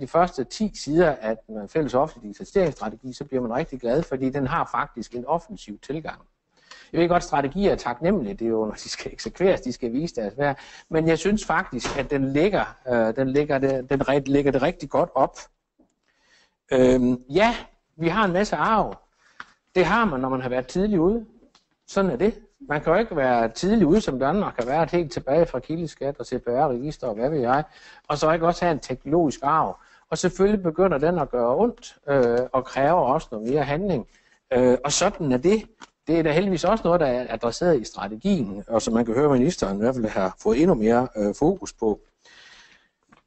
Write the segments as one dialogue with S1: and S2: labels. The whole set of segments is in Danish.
S1: de første 10 sider af den fælles offentlige digitaliseringsstrategi, så bliver man rigtig glad, fordi den har faktisk en offensiv tilgang. Jeg ved godt, strategier er taknemmelige, det er jo, når de skal eksekveres, de skal vise deres værd, men jeg synes faktisk, at den ligger, øh, den ligger, det, den ligger det rigtig godt op. Øhm, ja, vi har en masse arv. Det har man, når man har været tidlig ude. Sådan er det. Man kan jo ikke være tidlig ude, som Danmark har være, helt tilbage fra kildeskat og CPR-register og hvad ved jeg, og så ikke også have en teknologisk arv. Og selvfølgelig begynder den at gøre ondt øh, og kræver også noget mere handling. Øh, og sådan er det. Det er da heldigvis også noget, der er adresseret i strategien, og som man kan høre ministeren i hvert fald har fået endnu mere øh, fokus på.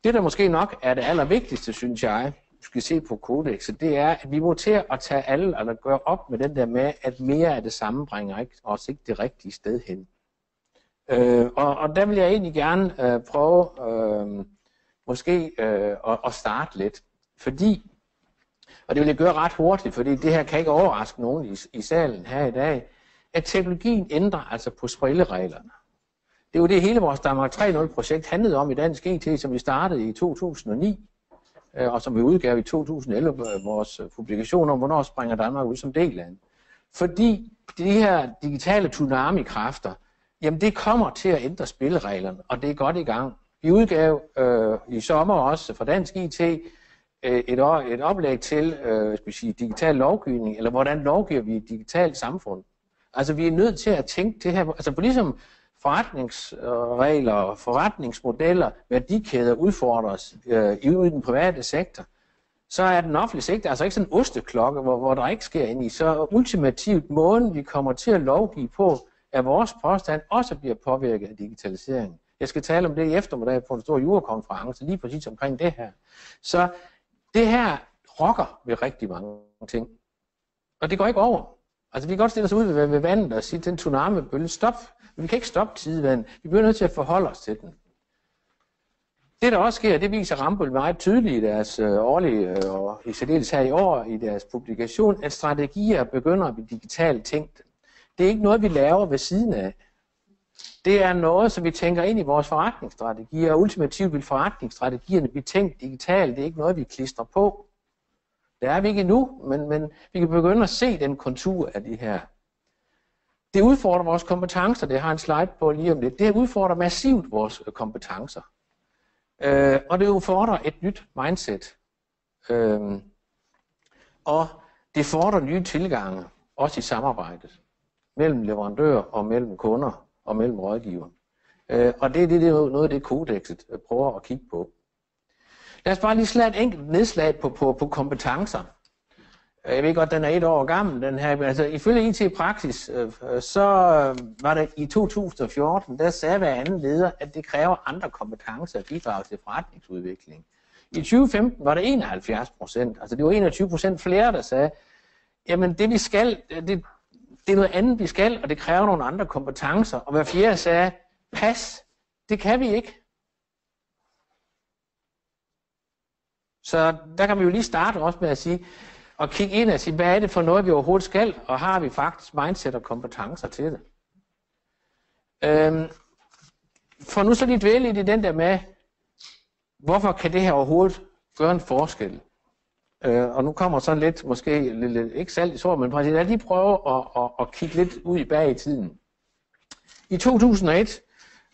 S1: Det, der måske nok er det allervigtigste, synes jeg, skal se på kodexet, det er, at vi må til at tage alle, eller gøre op med den der med, at mere af det samme bringer ikke, os ikke det rigtige sted hen. Øh, og, og der vil jeg egentlig gerne øh, prøve øh, måske øh, at, at starte lidt. Fordi, og det vil jeg gøre ret hurtigt, fordi det her kan ikke overraske nogen i, i salen her i dag, at teknologien ændrer altså på spillereglerne. Det er jo det hele vores Danmark 3.0-projekt handlede om i Dansk IT, som vi startede i 2009 Øh, og som vi udgav i 2011 øh, vores øh, publikation om, hvornår springer Danmark ud som del af Fordi de her digitale tsunami-kræfter, jamen det kommer til at ændre spillereglerne, og det er godt i gang. Vi udgav øh, i sommer også for Dansk IT øh, et, et oplæg til øh, skal vi sige, digital lovgivning, eller hvordan lovgiver vi i et digitalt samfund. Altså vi er nødt til at tænke det her, altså for ligesom forretningsregler, forretningsmodeller, værdikæder udfordres øh, i den private sektor, så er den offentlige sektor altså ikke sådan en osteklokke, hvor, hvor der ikke sker ind i. Så ultimativt måden, vi kommer til at lovgive på, er vores påstand også bliver påvirket af digitaliseringen. Jeg skal tale om det i eftermiddag på en stor jurakonference, lige præcis omkring det her. Så det her rokker ved rigtig mange ting. Og det går ikke over. Altså vi kan godt stille os ud ved, ved vandet og sige den tsunamibølge, tsunami-bølge, stop, men vi kan ikke stoppe tidevand. Vi bliver nødt til at forholde os til den. Det, der også sker, det viser Rambøl meget tydeligt i deres øh, årlige, øh, og i særdeles her i år, i deres publikation, at strategier begynder at blive digitalt tænkt. Det er ikke noget, vi laver ved siden af. Det er noget, som vi tænker ind i vores forretningsstrategier, og ultimativt vil forretningsstrategierne blive tænkt digitalt. Det er ikke noget, vi klistrer på. Det er vi ikke endnu, men, men vi kan begynde at se den kontur af de her det udfordrer vores kompetencer, det har en slide på lige om lidt. Det udfordrer massivt vores øh, kompetencer. Øh, og det udfordrer et nyt mindset. Øh, og det fordrer nye tilgange, også i samarbejdet, mellem leverandører og mellem kunder og mellem rådgiver. Øh, og det, det, det er noget af det, kodexet øh, prøver at kigge på. Lad os bare lige slå et enkelt nedslag på, på, på kompetencer. Jeg ved godt, den er et år gammel, den her. Altså, ifølge IT-praksis, øh, øh, så øh, var det i 2014, der sagde hver anden leder, at det kræver andre kompetencer at bidrage til forretningsudvikling. I 2015 var det 71 procent, altså det var 21 procent flere, der sagde, jamen det vi skal, det, det er noget andet, vi skal, og det kræver nogle andre kompetencer. Og hver fjerde sagde, pas, det kan vi ikke. Så der kan vi jo lige starte også med at sige, og kigge ind og sige, hvad er det for noget, vi overhovedet skal, og har vi faktisk mindset og kompetencer til det. Øhm, for nu så lige dvæle lidt i den der med, hvorfor kan det her overhovedet gøre en forskel? Øh, og nu kommer sådan lidt, måske lidt, lidt ikke salt i sår, men præcis, lad lige prøve at, at, at kigge lidt ud i bag i tiden. I 2001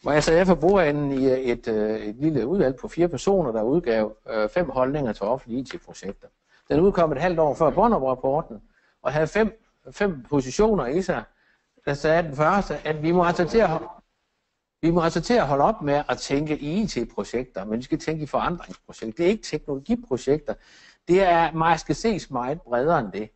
S1: hvor altså, jeg sad for bordenden i øh, et, øh, et lille udvalg på fire personer, der udgav øh, fem holdninger til offentlige IT-projekter. Den udkom et halvt år før Bonnerup-rapporten, og havde fem, fem positioner i sig. Der sagde den første, at vi må altså til at, vi må altså til at holde op med at tænke i IT-projekter, men vi skal tænke i forandringsprojekter. Det er ikke teknologiprojekter. Det er, meget skal ses meget bredere end det.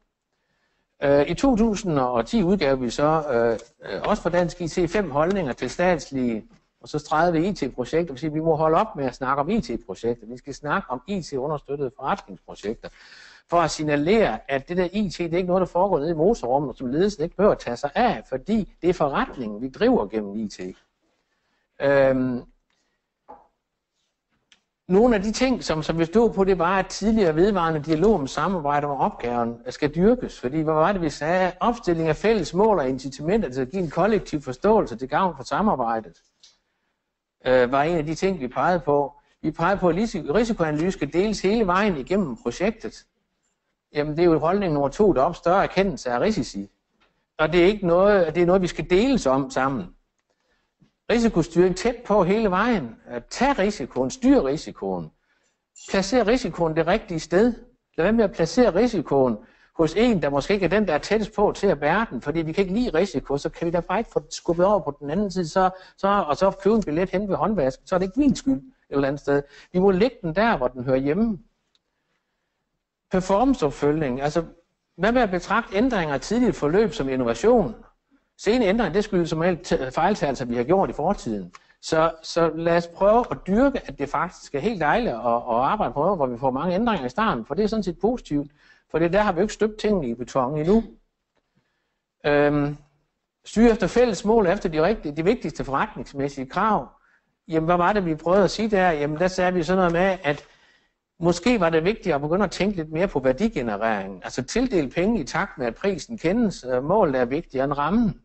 S1: Øh, I 2010 udgav vi så, øh, øh også for Dansk IT, fem holdninger til statslige og så 30 IT-projekter. fordi vi må holde op med at snakke om IT-projekter. Vi skal snakke om IT-understøttede forretningsprojekter. For at signalere, at det der IT, det er ikke noget, der foregår nede i motorrummet, som ledelsen ikke behøver at tage sig af, fordi det er forretningen, vi driver gennem IT. Øhm, nogle af de ting, som, som vi stod på, det var, at tidligere vedvarende dialog om samarbejde om opgaven skal dyrkes. Fordi hvad var det, vi sagde? Opstilling af fælles mål og incitamenter til at give en kollektiv forståelse til gavn for samarbejdet øh, var en af de ting, vi pegede på. Vi pegede på, at risikoanalyse skal deles hele vejen igennem projektet. Jamen, det er jo holdning nummer to, der op større erkendelse af risici. Og det er ikke noget, det er noget, vi skal deles om sammen. Risikostyring tæt på hele vejen. Tag risikoen, styr risikoen. Placer risikoen det rigtige sted. Lad være med at placere risikoen hos en, der måske ikke er den, der er tættest på til at bære den, fordi vi kan ikke lide risiko, så kan vi da bare ikke få skubbet over på den anden side, så, så, og så købe en billet hen ved håndvasken, så er det ikke min skyld et eller andet sted. Vi må lægge den der, hvor den hører hjemme. Performanceopfølgning, altså hvad med at betragte ændringer af tidligt forløb som innovation? Sene ændringer, det skyldes som helt fejltagelser, vi har gjort i fortiden. Så, så lad os prøve at dyrke, at det faktisk er helt dejligt at, at arbejde på, hvor vi får mange ændringer i starten, for det er sådan set positivt. For det der har vi jo ikke støbt tingene i beton endnu. Øhm, styre efter fælles mål, efter de, rigtige, de vigtigste forretningsmæssige krav. Jamen, hvad var det, vi prøvede at sige der? Jamen, der sagde vi sådan noget med, at måske var det vigtigt at begynde at tænke lidt mere på værdigenerering. Altså tildele penge i takt med, at prisen kendes. Målet er vigtigere end rammen.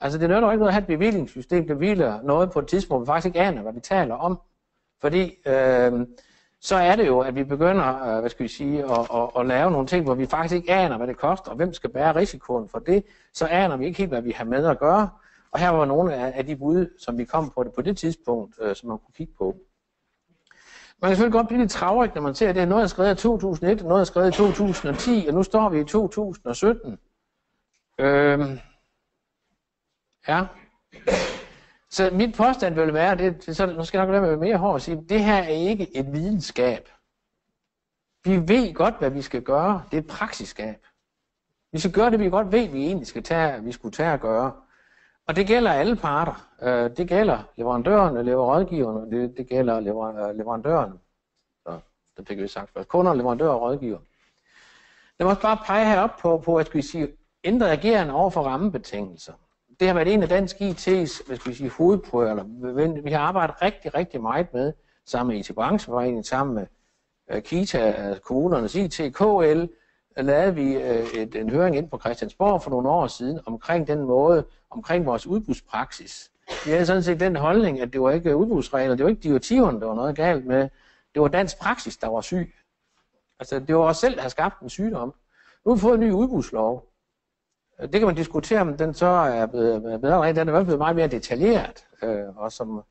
S1: Altså, det nytter ikke noget at have et bevillingssystem, der hviler noget på et tidspunkt, hvor vi faktisk ikke aner, hvad vi taler om. Fordi øh, så er det jo, at vi begynder, øh, hvad skal vi sige, at, at, at lave nogle ting, hvor vi faktisk ikke aner, hvad det koster, og hvem skal bære risikoen for det, så aner vi ikke helt, hvad vi har med at gøre. Og her var nogle af, de bud, som vi kom på det på det tidspunkt, øh, som man kunne kigge på. Man kan selvfølgelig godt blive lidt travlt, når man ser, at det er noget, der er skrevet i 2001, og noget, der er skrevet i 2010, og nu står vi i 2017. Øhm, ja. Så mit påstand vil være, det, så nu skal jeg nok lade være mere hård at sige, det her er ikke et videnskab. Vi ved godt, hvad vi skal gøre. Det er et praksiskab. Vi skal gøre det, vi godt ved, vi egentlig skal tage, vi skulle tage at gøre. Og det gælder alle parter. Øh, det gælder leverandørerne, leverrådgiverne, det, det gælder lever, øh, leverandørerne. Så det fik vi sagt først. Kunder, leverandører og rådgiver. Lad mig også bare pege herop på, på at skal vi sige, ændre agerende over for rammebetingelser det har været en af dansk IT's hvad skal vi sige, hovedprøver. Vi har arbejdet rigtig, rigtig meget med, sammen med IT-brancheforeningen, sammen med uh, KITA, kommunernes IT, KL, lavede vi uh, et, en høring ind på Christiansborg for nogle år siden omkring den måde, omkring vores udbudspraksis. Vi havde sådan set den holdning, at det var ikke udbudsregler, det var ikke direktiverne, der var noget galt med. Det var dansk praksis, der var syg. Altså, det var os selv, der havde skabt en sygdom. Nu har vi fået en ny udbudslov, det kan man diskutere, om den så er blevet bedre. Den er i hvert fald meget mere detaljeret. Øh, og som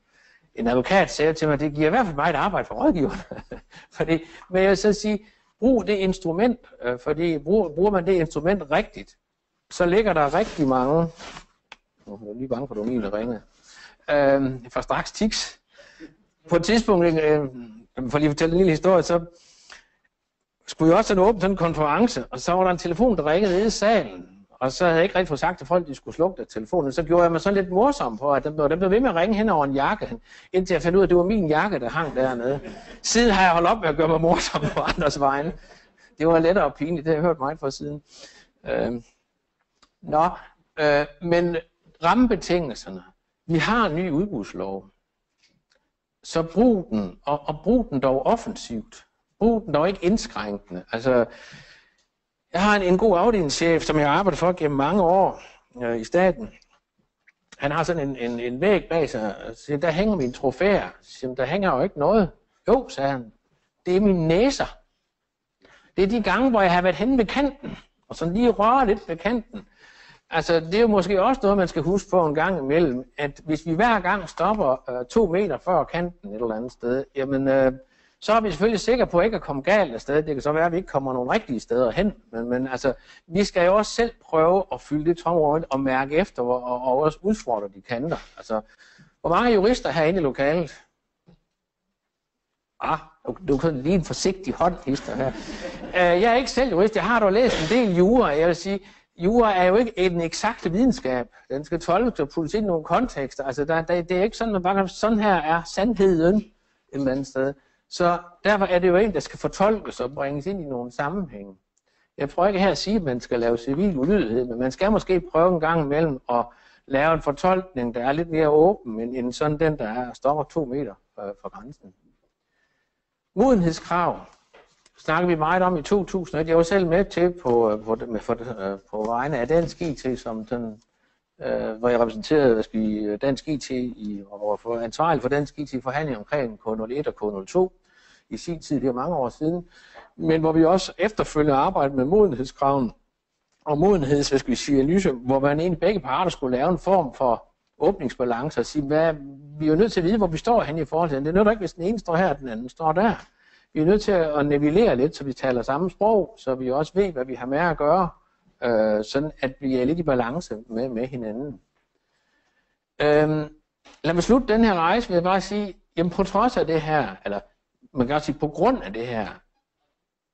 S1: en advokat sagde til mig, det giver i hvert fald meget arbejde for rådgiverne. fordi, men jeg vil så sige, brug det instrument, øh, fordi brug, bruger man det instrument rigtigt, så ligger der rigtig mange, nu er lige bange for, at du min ringe, øh, for straks tiks. På et tidspunkt, øh, for lige at fortælle en lille historie, så skulle jeg også have åbent sådan en konference, og så var der en telefon, der ringede i salen, og så havde jeg ikke rigtig fået sagt til folk, at de skulle slukke telefonen. Så gjorde jeg mig sådan lidt morsom på, at den blev, den blev ved med at ringe hen over en jakke, indtil jeg fandt ud af, at det var min jakke, der hang dernede. Siden har jeg holdt op med at gøre mig morsom på andres vegne. Det var lettere og pinligt, det har jeg hørt meget fra siden. Øh, nå, øh, men rammebetingelserne. Vi har en ny udbudslov. Så brug den, og, og brug den dog offensivt. Brug den dog ikke indskrænkende. Altså, jeg har en, en god afdelingschef, som jeg har arbejdet for gennem mange år øh, i staten. Han har sådan en, en, en væg bag sig, og siger, der hænger mine trofæer. Siger, der hænger jo ikke noget. Jo, sagde han, det er mine næser. Det er de gange, hvor jeg har været henne ved kanten, og sådan lige rører lidt ved kanten. Altså, det er jo måske også noget, man skal huske på en gang imellem, at hvis vi hver gang stopper øh, to meter før kanten et eller andet sted, jamen, øh, så er vi selvfølgelig sikre på ikke at komme galt afsted. Det kan så være, at vi ikke kommer nogen rigtige steder hen. Men, men altså, vi skal jo også selv prøve at fylde det tomrum og mærke efter, og, og også udfordre de kanter. Altså, hvor mange jurister herinde i lokalet? Ah, du, du kan lige en forsigtig håndhister her. Uh, jeg er ikke selv jurist. Jeg har dog læst en del jura. Jeg vil sige, jura er jo ikke en eksakt videnskab. Den skal tolkes og puttes ind i nogle kontekster. Altså, der, der, det er ikke sådan, at bare sådan her er sandheden et eller andet sted. Så derfor er det jo en, der skal fortolkes og bringes ind i nogle sammenhænge. Jeg prøver ikke her at sige, at man skal lave civil ulydighed, men man skal måske prøve en gang imellem at lave en fortolkning, der er lidt mere åben, end, end sådan den, der er stopper to meter øh, fra grænsen. Modenhedskrav snakker vi meget om i 2001. Jeg var selv med til på, øh, på, med, for, øh, på vegne af den IT, som den øh, hvor jeg repræsenterede hvad skal vi, Dansk IT i, og var for, ansvarlig for Dansk IT forhandling omkring K01 og K02 i sin tid, det er mange år siden, men hvor vi også efterfølgende arbejdede med modenhedskraven og modenheds, hvad skal vi sige, analyse, hvor man egentlig begge parter skulle lave en form for åbningsbalance og sige, hvad, vi er jo nødt til at vide, hvor vi står hen i forhold til den. Det nytter nødt ikke, hvis den ene står her, og den anden står der. Vi er nødt til at nivellere lidt, så vi taler samme sprog, så vi også ved, hvad vi har med at gøre, øh, sådan at vi er lidt i balance med, med hinanden. Øhm, lad mig slutte den her rejse, ved at bare sige, jamen på trods af det her, eller man kan også sige på grund af det her,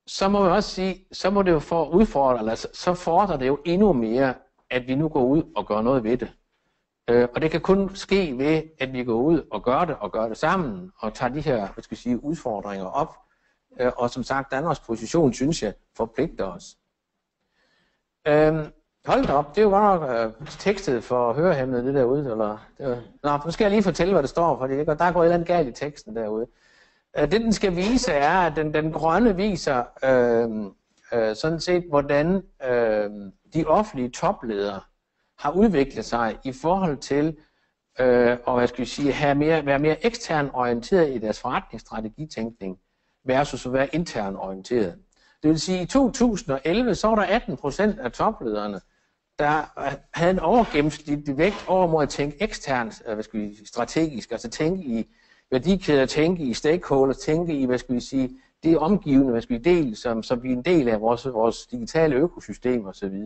S1: så må man også sige, så må det jo for udfordre, eller så, så fordrer det jo endnu mere, at vi nu går ud og gør noget ved det. Øh, og det kan kun ske ved, at vi går ud og gør det, og gør det sammen, og tager de her hvad skal jeg sige, udfordringer op. Øh, og som sagt, Danmarks position, synes jeg, forpligter os. Øhm, hold da op, det er jo øh, tekstet for hørehæmmede, det derude. Eller, det var, nå, nu skal jeg lige fortælle, hvad det står, for der går et eller andet galt i teksten derude. Øh, det, den skal vise, er, at den, den grønne viser øh, øh, sådan set, hvordan øh, de offentlige topledere har udviklet sig i forhold til øh, og hvad skal vi sige, have mere, være mere ekstern orienteret i deres forretningsstrategitænkning versus at være intern orienteret. Det vil sige, at i 2011 så var der 18 procent af toplederne, der havde en overgennemsnitlig vægt over mod at tænke eksternt, øh, hvad skal vi, strategisk, altså tænke i værdikæder, tænke i stakeholders, tænke i, hvad skal vi sige, det omgivende, hvad skal vi dele, som, som vi er en del af vores, vores digitale økosystem osv.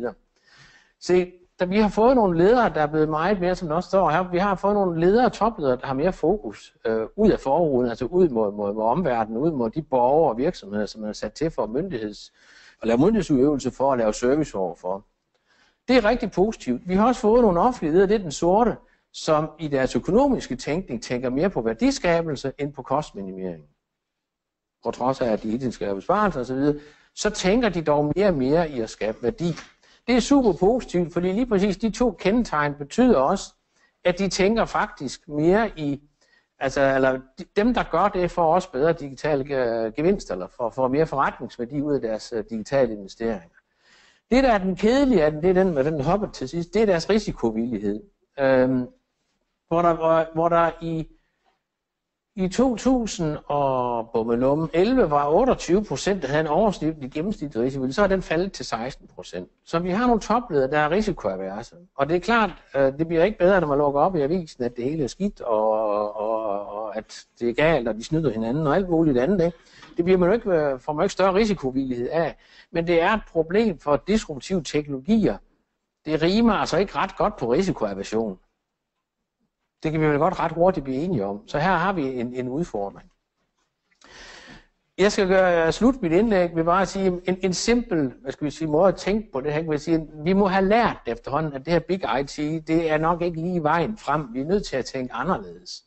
S1: Se, da vi har fået nogle ledere, der er blevet meget mere, som der også står her, vi har fået nogle ledere og topledere, der har mere fokus øh, ud af forruden, altså ud mod, mod, mod omverdenen, ud mod de borgere og virksomheder, som er sat til for myndigheds, at lave myndighedsudøvelse for at lave service overfor. Det er rigtig positivt. Vi har også fået nogle offentlige ledere, det er den sorte, som i deres økonomiske tænkning tænker mere på værdiskabelse end på kostminimering. På trods af, at de ikke skal besparelser osv., så tænker de dog mere og mere i at skabe værdi. Det er super positivt, fordi lige præcis de to kendetegn betyder også, at de tænker faktisk mere i, altså eller dem der gør det, får også bedre digitale øh, gevinster, eller får, får mere forretningsværdi ud af deres øh, digitale investeringer. Det der er den kedelige af den, det er den med den hoppet til sidst, det er deres risikovillighed. Øhm, hvor, der, hvor, hvor der i i 2011 var 28 procent, der havde en oversnitlig gennemsnitlig risiko, så er den faldet til 16 procent. Så vi har nogle topledere, der er risikoaverse. Og det er klart, øh, det bliver ikke bedre, når man lukker op i avisen, at det hele er skidt, og, og, og at det er galt, og de snyder hinanden, og alt muligt andet. Ikke? Det bliver man jo ikke, øh, får man ikke større risikovillighed af. Men det er et problem for disruptive teknologier. Det rimer altså ikke ret godt på risikoaversion. Det kan vi vel godt ret hurtigt blive enige om. Så her har vi en, en udfordring. Jeg skal gøre øh, slut mit indlæg ved bare at sige en, en simpel hvad skal vi sige, måde at tænke på det her. Vil sige, vi må have lært efterhånden, at det her big IT, det er nok ikke lige vejen frem. Vi er nødt til at tænke anderledes.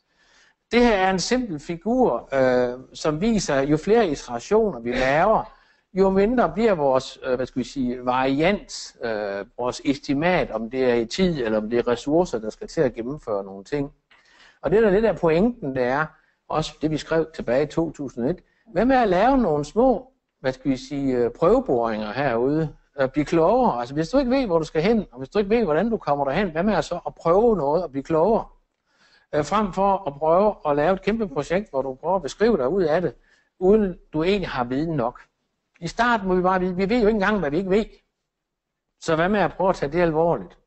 S1: Det her er en simpel figur, øh, som viser, jo flere iterationer vi laver, jo mindre bliver vores øh, hvad skal vi sige, variant, øh, vores estimat, om det er i tid eller om det er ressourcer, der skal til at gennemføre nogle ting. Og det der lidt af pointen, det er, også det vi skrev tilbage i 2001, hvad med at lave nogle små, hvad skal vi sige, øh, prøveboringer herude, øh, at blive klogere. Altså hvis du ikke ved, hvor du skal hen, og hvis du ikke ved, hvordan du kommer derhen, hvad med så at prøve noget og blive klogere? frem for at prøve at lave et kæmpe projekt, hvor du prøver at beskrive dig ud af det, uden du egentlig har viden nok. I starten må vi bare vide, vi ved jo ikke engang, hvad vi ikke ved. Så hvad med at prøve at tage det alvorligt?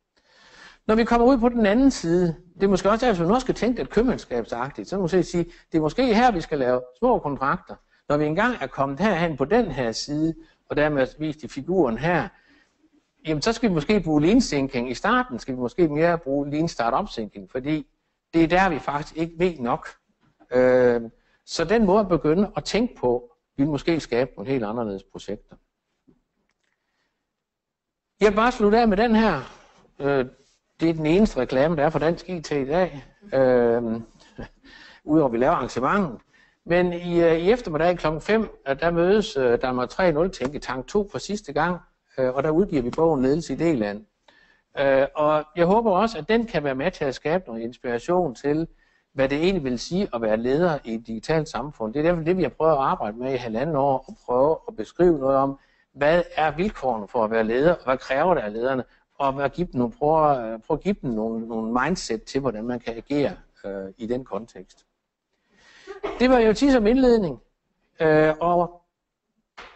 S1: Når vi kommer ud på den anden side, det er måske også derfor, at vi nu skal tænke det købmandskabsagtigt, så må vi sige, det er måske her, vi skal lave små kontrakter. Når vi engang er kommet herhen på den her side, og dermed vist i figuren her, jamen så skal vi måske bruge lean thinking. I starten skal vi måske mere bruge lean startup thinking, fordi det er der, vi faktisk ikke ved nok. Øh, så den måde at begynde at tænke på, vil måske skabe nogle helt anderledes projekter. Jeg vil bare slutte af med den her. Øh, det er den eneste reklame, der er for Dansk IT i dag. Øh, Udover at vi laver arrangementet. Men i, øh, i eftermiddag kl. 5, øh, der mødes øh, Danmark 3.0 Tænketank 2 for sidste gang, øh, og der udgiver vi bogen Ledelse i D-land. Og jeg håber også, at den kan være med til at skabe noget inspiration til, hvad det egentlig vil sige at være leder i et digitalt samfund. Det er derfor det, vi har prøvet at arbejde med i halvanden år, og prøve at beskrive noget om, hvad er vilkårene for at være leder, og hvad kræver det af lederne, og hvad give dem nogle, prøve, øh, prøve at give dem nogle, nogle mindset til, hvordan man kan agere øh, i den kontekst. Det var jo tid som indledning, øh, og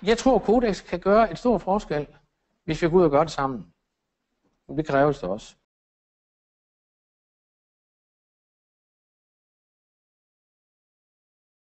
S1: jeg tror, at Codex kan gøre et stort forskel, hvis vi går ud og gør det sammen. Det kræves det også.